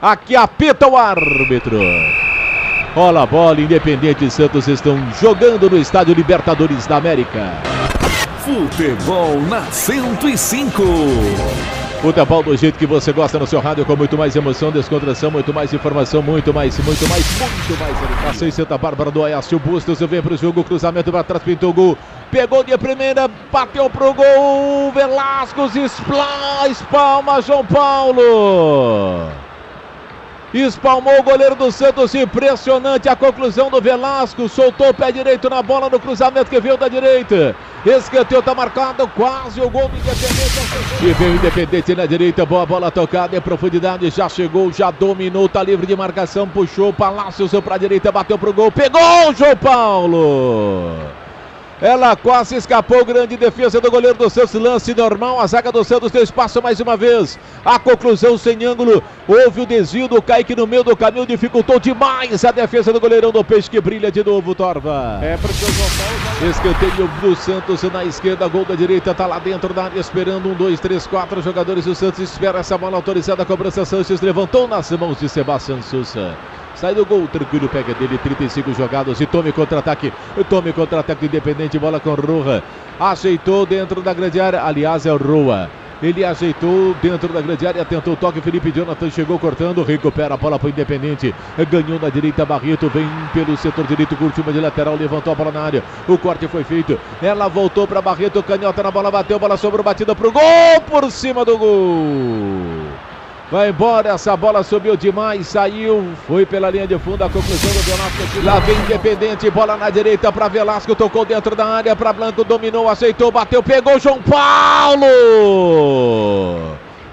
Aqui apita o árbitro. Rola a bola, Independente e Santos estão jogando no estádio Libertadores da América. Futebol na 105. Futebol do jeito que você gosta no seu rádio, com muito mais emoção, descontração, muito mais informação, muito mais, muito mais, muito mais. A 60 Bárbara do Aécio Bustos, vem pro jogo, cruzamento para trás, pintou o gol. Pegou de primeira, bateu pro gol. Velasco, espalma João Paulo. Espalmou o goleiro do Santos, impressionante a conclusão do Velasco. Soltou o pé direito na bola no cruzamento que veio da direita. Escanteio tá marcado, quase o gol do Independente. E veio o Independente na direita, boa bola tocada em profundidade. Já chegou, já dominou, tá livre de marcação, puxou Palácio, seu pra direita, bateu pro gol, pegou João Paulo. Ela quase escapou. Grande defesa do goleiro do Santos. Lance normal. A zaga do Santos tem espaço mais uma vez. A conclusão sem ângulo. Houve o desvio do Kaique no meio do caminho. Dificultou demais a defesa do goleirão do Peixe que brilha de novo, Torva. É porque o João Paulo. Escanteio do Santos na esquerda. Gol da direita. Tá lá dentro da área esperando. Um, dois, três, quatro jogadores do Santos. Espera essa bola autorizada. A cobrança Sanches levantou nas mãos de Sebastião Souza. Sai do gol, tranquilo, pega dele, 35 jogados e tome contra-ataque. Tome contra-ataque independente, bola com Roja. Ajeitou dentro da grande área, aliás é o Rua. Ele ajeitou dentro da grande área, tentou o toque. Felipe Jonathan chegou cortando, recupera a bola para o Independente. Ganhou na direita, Barreto vem pelo setor direito, curtiu uma de lateral, levantou a bola na área. O corte foi feito. Ela voltou para Barreto, canhota na bola, bateu, bola sobrou, batida para o gol, por cima do gol. Vai embora, essa bola subiu demais, saiu, foi pela linha de fundo, a conclusão do Velasco. Lá vem Independente, bola na direita para Velasco, tocou dentro da área para Blanco, dominou, aceitou, bateu, pegou João Paulo!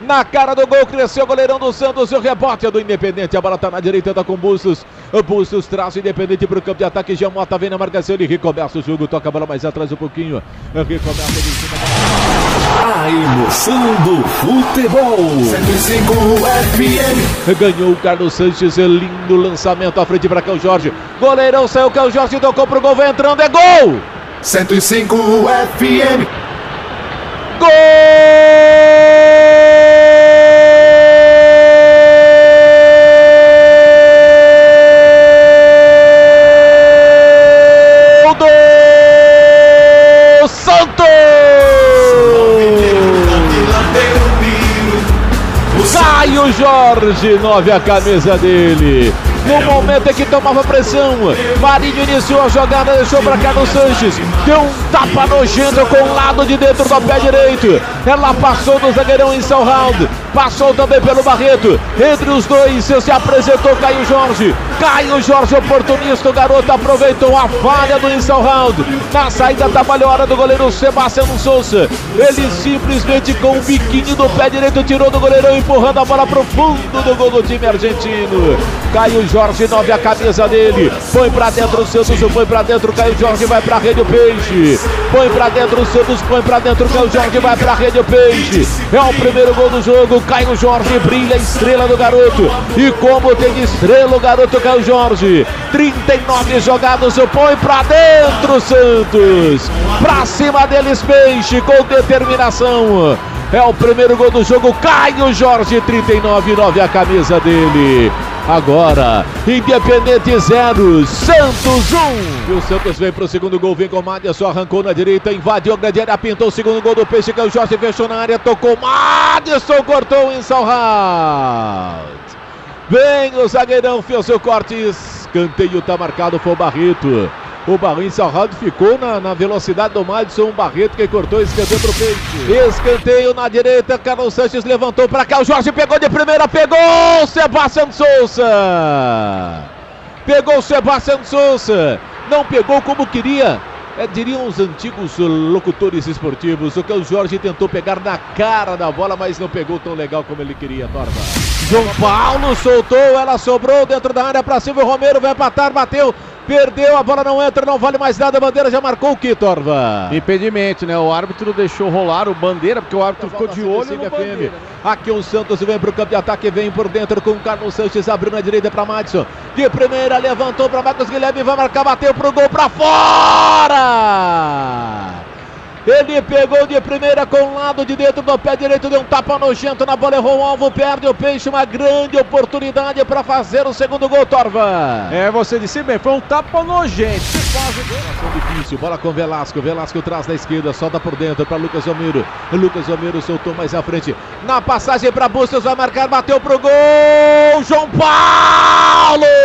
Na cara do gol, cresceu o goleirão do Santos. E o rebote é do Independente. A bola tá na direita, tá com Bustos. Bustos traz o Independente pro campo de ataque. Jean Mota vem na marcação. Ele recomeça o jogo. Toca a bola mais atrás um pouquinho. Recomeça em cima A emoção do futebol. 105 FM. Ganhou o Carlos Sanches. Lindo lançamento à frente para cá o Jorge. Goleirão saiu. Que o Jorge tocou pro gol. Vai entrando. É gol! 105 FM. Jorge, nove a camisa dele. No momento em que tomava pressão, Marinho iniciou a jogada, deixou para Carlos Sanches. Deu um tapa nojento com o lado de dentro do pé direito. Ela passou do zagueirão em São Round. Passou também pelo Barreto. Entre os dois se apresentou Caio Jorge. Caio Jorge, oportunista, o garoto aproveitou a falha do Insel Round. Na saída trabalhora do goleiro Sebastião Souza. Ele simplesmente com o biquinho do pé direito tirou do goleirão, empurrando a bola pro fundo do gol do time argentino. Caio Jorge, nove a camisa dele. Põe pra dentro o Santos, põe pra dentro. Caio Jorge vai pra rede o peixe. Põe pra dentro o Santos, põe pra dentro. Caio Jorge vai pra rede o peixe. É o primeiro gol do jogo. Caio Jorge brilha a estrela do garoto. E como tem estrela o garoto Caio Jorge. 39 jogados, põe pra dentro Santos. Pra cima deles, Peixe, com determinação. É o primeiro gol do jogo. Caio Jorge, 39 9 a camisa dele. Agora, Independente 0, Santos 1. Um. E o Santos vem pro segundo gol, vem com o Madison, arrancou na direita, invadiu a grande área, pintou o segundo gol do Peixe, que é o Jorge fechou na área, tocou Madison, cortou o Insalhout. Vem o zagueirão, fez seu corte, escanteio tá marcado, foi o Barreto. O Barrinho Salrado ficou na, na, velocidade do Madison Barreto que cortou escanteio pro peixe. Escanteio na direita, Carlos Sanches levantou para cá, o Jorge pegou de primeira, pegou Sebastião Souza. Pegou Sebastião Souza. Não pegou como queria. É, diriam os antigos locutores esportivos, o que o Jorge tentou pegar na cara da bola, mas não pegou tão legal como ele queria, Torva. João Paulo soltou, ela sobrou dentro da área para cima, o Romero vai empatar, bateu, Perdeu, a bola não entra, não vale mais nada. A bandeira já marcou o que, Torva? Impedimento, né? O árbitro deixou rolar o bandeira, porque o árbitro ficou de olho no bandeira, né? Aqui o Santos vem para o campo de ataque, vem por dentro com o Carlos Sanches, abriu na direita para Madison. De primeira, levantou para Marcos Guilherme, vai marcar, bateu pro gol para fora! Ele pegou de primeira com o lado de dentro do pé direito, deu um tapa nojento na bola, errou o alvo, perde o peixe. Uma grande oportunidade para fazer o segundo gol, Torva. É, você disse bem, foi um tapa nojento. Difícil, bola com Velasco. Velasco traz da esquerda, solta por dentro para Lucas Romero. Lucas Romero soltou mais à frente. Na passagem para Bustos, vai marcar, bateu pro gol. João Paulo!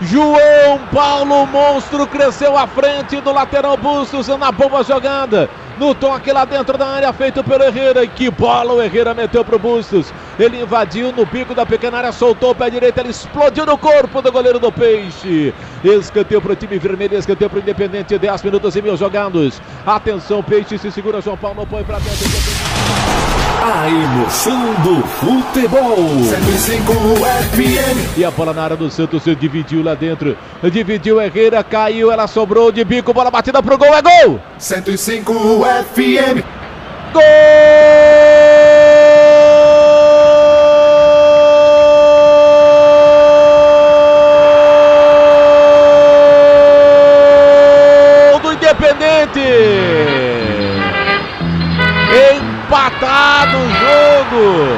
João Paulo Monstro cresceu à frente do lateral Bustos na boa jogada. No toque lá dentro da área feito pelo Herrera. E que bola o Herrera meteu pro Bustos. Ele invadiu no bico da pequena área, soltou o pé direito, ele explodiu no corpo do goleiro do Peixe. Escanteio pro time vermelho, escanteio pro Independente. 10 minutos e mil jogados. Atenção, Peixe se segura, João Paulo põe pra dentro. A emoção do futebol. 105 FM. E a bola na área do Santos se dividiu lá dentro. Dividiu Herrera, caiu, ela sobrou de bico, bola batida pro gol, é gol! 105 FM. Gol Empatado o jogo!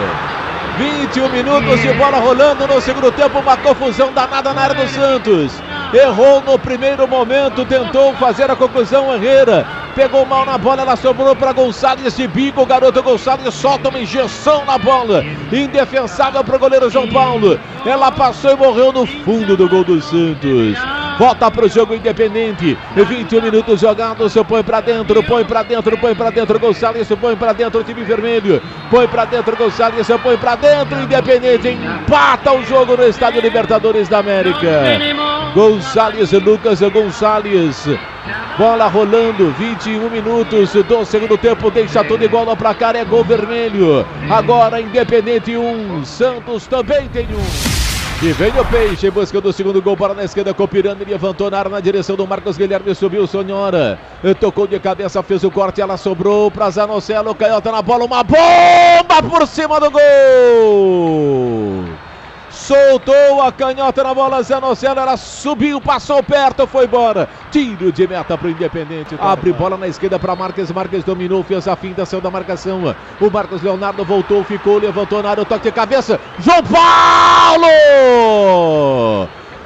21 minutos de bola rolando no segundo tempo, uma confusão danada na área do Santos. Errou no primeiro momento, tentou fazer a conclusão Herrera. Pegou mal na bola, ela sobrou para Gonçalves de bico. O garoto Gonçalves solta uma injeção na bola. Indefensável para o goleiro João Paulo. Ela passou e morreu no fundo do gol do Santos. Volta para o jogo independente. 21 minutos jogados. Põe para dentro, põe para dentro, põe para dentro. Gonçalves põe para dentro o time vermelho. Põe para dentro Gonçalves, põe para dentro Independente. Empata o jogo no Estádio Libertadores da América. Gonçalves, Lucas Gonçalves. Bola rolando, 21 minutos do segundo tempo, deixa tudo igual no placar, é gol vermelho. Agora Independente 1, Santos também tem um. E vem o Peixe em busca do segundo gol para na esquerda com o Pirani, levantou na área na direção do Marcos Guilherme, subiu o Sonhora, tocou de cabeça, fez o corte, ela sobrou para Zanocelo, Canhota na bola, uma bomba por cima do gol! Soltou a canhota na bola, Zanocelo, ela subiu, passou perto, foi embora. Tiro de meta para o Independente. Abre bola na esquerda para Marques, Marques dominou, fez a finta, saiu da marcação. O Marcos Leonardo voltou, ficou, levantou na área, o toque de cabeça. João Paulo!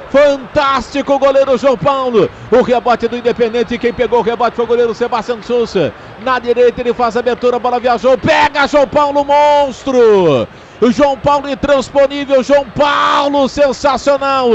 Fantástico goleiro João Paulo. O rebote do Independente. Quem pegou o rebote foi o goleiro Sebastião Souza. Na direita ele faz a abertura, a bola viajou. Pega João Paulo, monstro. João Paulo intransponível. João Paulo, sensacional.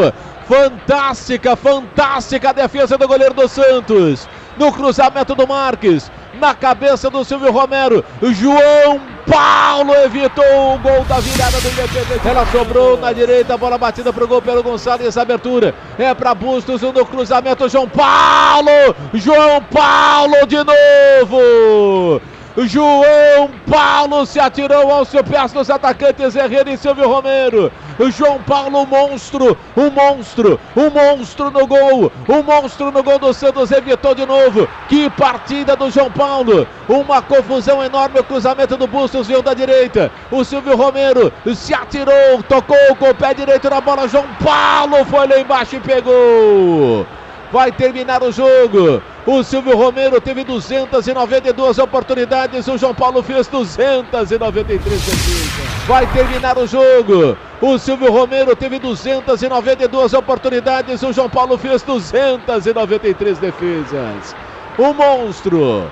Fantástica, fantástica defesa do goleiro do Santos. No cruzamento do Marques. Na cabeça do Silvio Romero. João Paulo evitou o gol da virada do Independente. Ela sobrou na direita, bola batida pro gol pelo Gonçalves. Abertura é para Bustos no cruzamento. João Paulo! João Paulo de novo! João Paulo se atirou aos pés dos atacantes Herrera e Silvio Romero. João Paulo, monstro, um monstro, um monstro no gol, um monstro no gol do Santos, evitou de novo. Que partida do João Paulo! Uma confusão enorme, o cruzamento do Bustos veio da direita. O Silvio Romero se atirou, tocou com o pé direito na bola. João Paulo foi lá embaixo e pegou vai terminar o jogo. O Silvio Romero teve 292 oportunidades, o João Paulo fez 293 defesas. Vai terminar o jogo. O Silvio Romero teve 292 oportunidades, o João Paulo fez 293 defesas. O monstro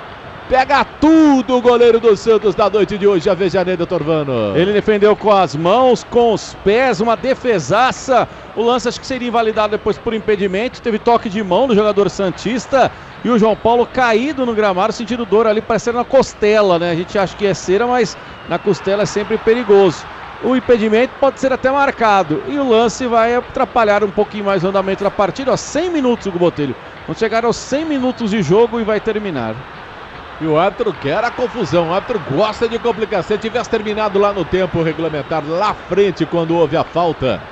Pega tudo o goleiro do Santos da noite de hoje, a Vejaneiro Torvano. Ele defendeu com as mãos, com os pés, uma defesaça. O lance acho que seria invalidado depois por impedimento. Teve toque de mão do jogador Santista. E o João Paulo caído no gramado, sentindo dor ali, parecendo na costela, né? A gente acha que é cera, mas na costela é sempre perigoso. O impedimento pode ser até marcado. E o lance vai atrapalhar um pouquinho mais o andamento da partida. Ó, 100 minutos, o Botelho. Vamos chegar aos 100 minutos de jogo e vai terminar. E o árbitro quer a confusão, o árbitro gosta de complicação. Se tivesse terminado lá no tempo regulamentar, lá frente, quando houve a falta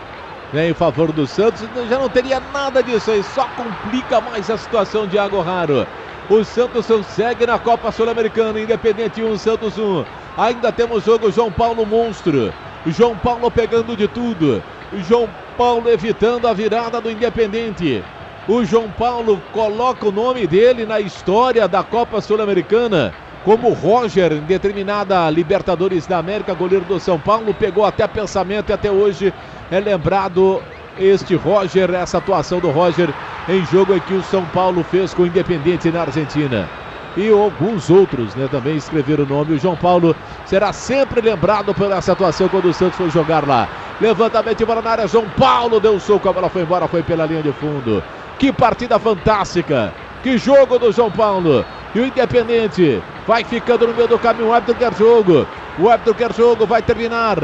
né, em favor do Santos, já não teria nada disso aí, só complica mais a situação de Água Raro. O Santos segue na Copa Sul-Americana, Independente 1, Santos 1. Ainda temos jogo João Paulo Monstro. João Paulo pegando de tudo. João Paulo evitando a virada do Independente. O João Paulo coloca o nome dele na história da Copa Sul-Americana. Como Roger, em determinada Libertadores da América, goleiro do São Paulo, pegou até pensamento e até hoje é lembrado este Roger, essa atuação do Roger em jogo que o São Paulo fez com o Independente na Argentina. E alguns outros né, também escreveram o nome. O João Paulo será sempre lembrado por essa atuação quando o Santos foi jogar lá. Levantamento de bola na área. João Paulo deu um soco, a bola foi embora, foi pela linha de fundo. Que partida fantástica! Que jogo do João Paulo! E o Independente vai ficando no meio do caminho. O árbitro quer jogo. O árbitro quer jogo, vai terminar.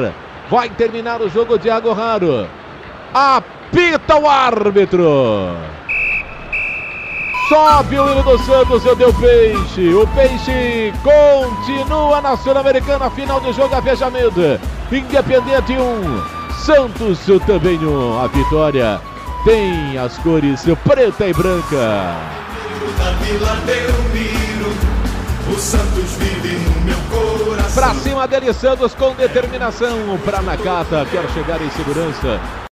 Vai terminar o jogo Água Raro. Apita o árbitro. Sobe o hino do Santos, eu deu peixe. O peixe continua na Sul-Americana, final do jogo, avejamento. Independente 1, um, Santos também 1. Um. A vitória tem as cores preta e branca. Pra cima dele, Santos com determinação. Pra Nakata, quer chegar em segurança.